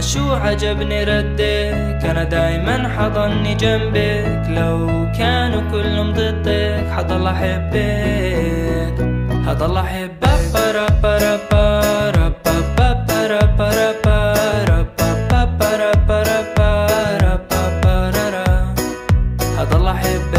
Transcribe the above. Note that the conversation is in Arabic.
شو عجبني ردك أنا دايما حضني جنبك لو كانوا كلهم ضدك حضل أحبك حضل أحبك حضل أحبك